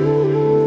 Ooh.